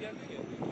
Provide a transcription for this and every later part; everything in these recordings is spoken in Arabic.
gelmiyor ki.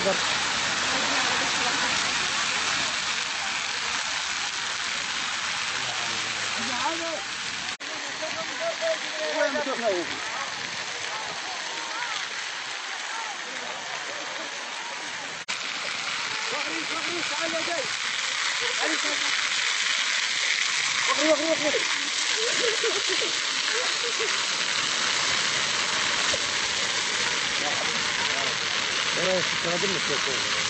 تقدر روح روح Şuraya sıkıladı mı? Çok oldu.